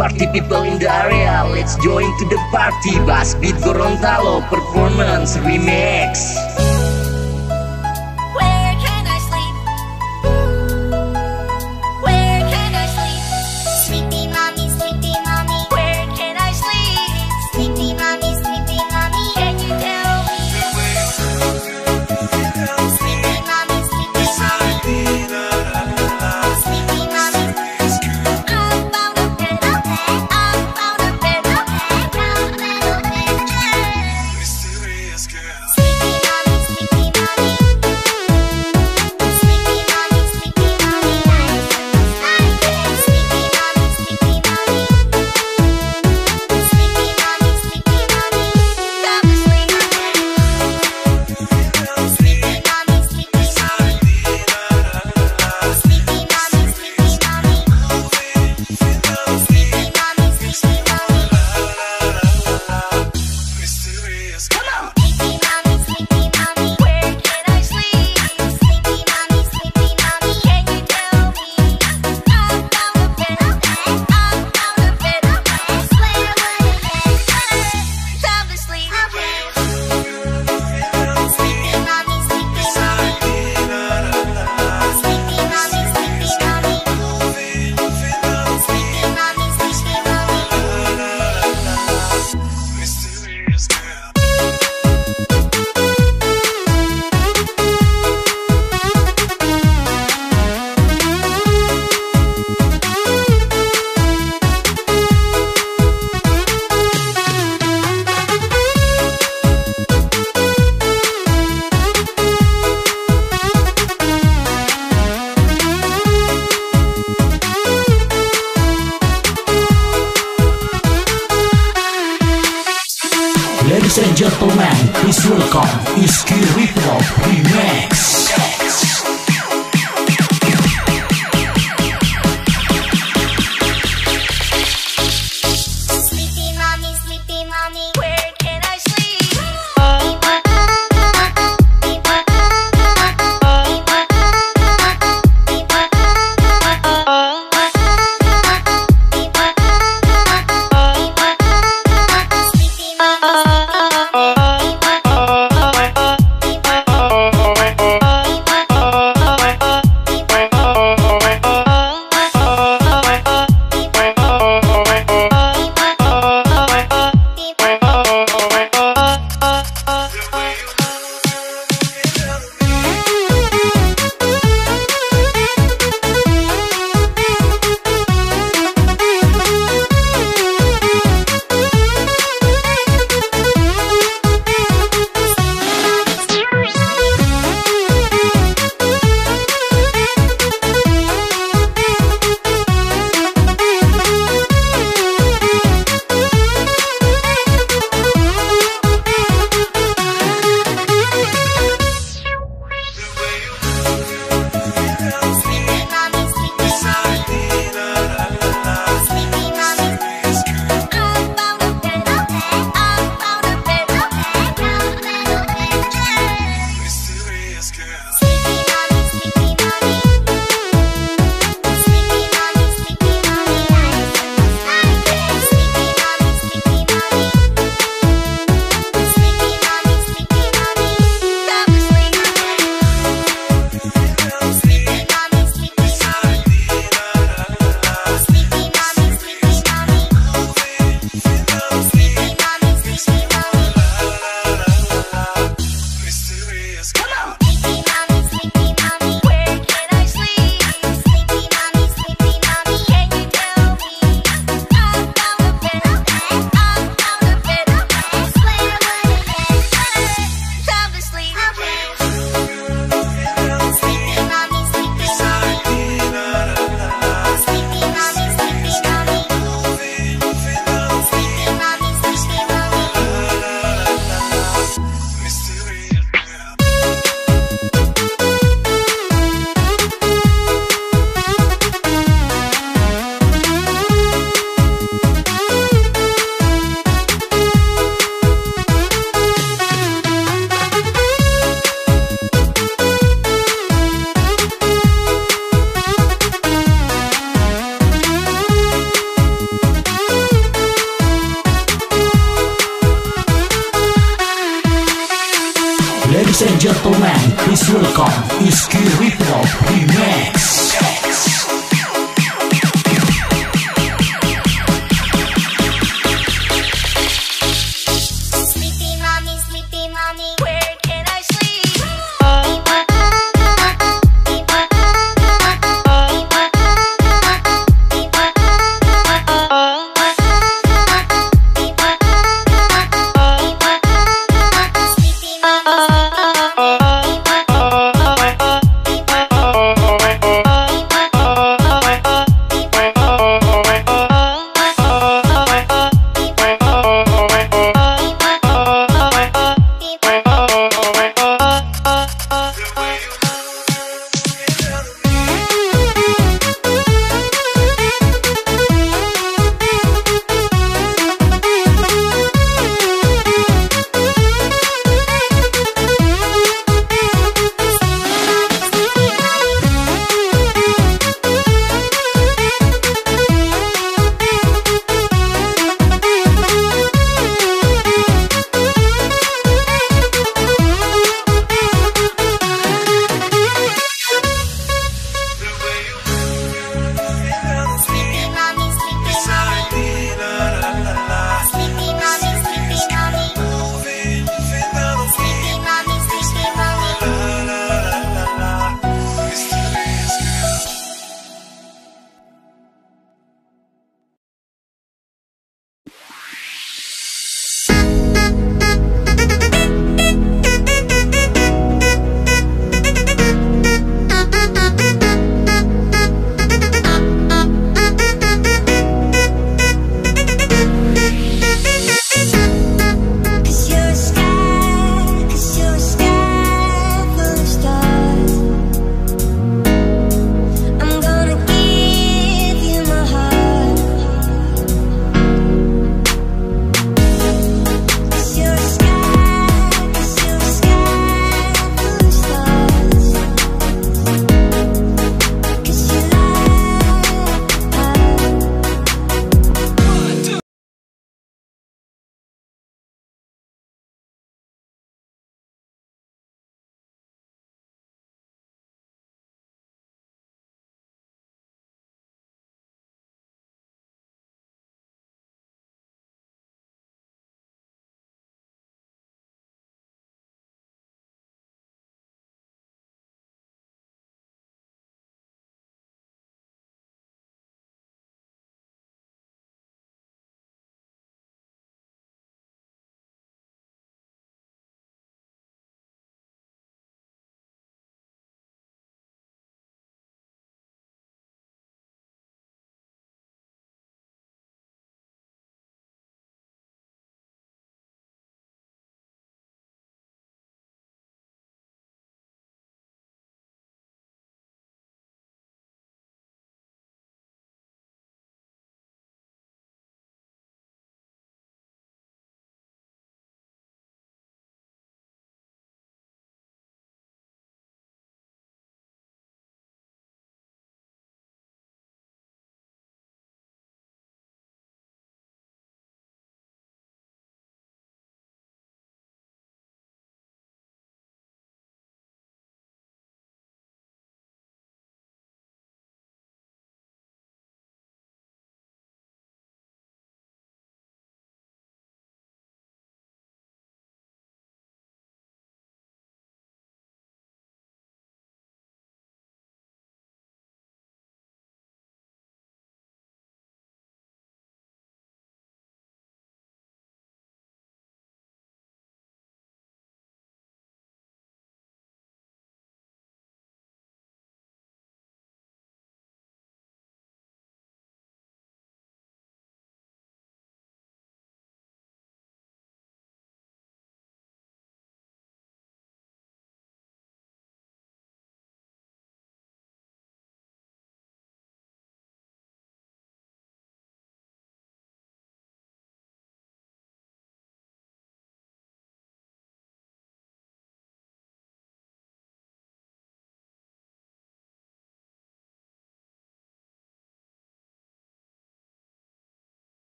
party people in the area. Let's join to the party. Bass beat Gorontalo performance remix.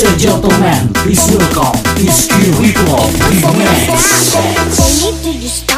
Ladies and gentlemen, please welcome Iski Rico Remix. They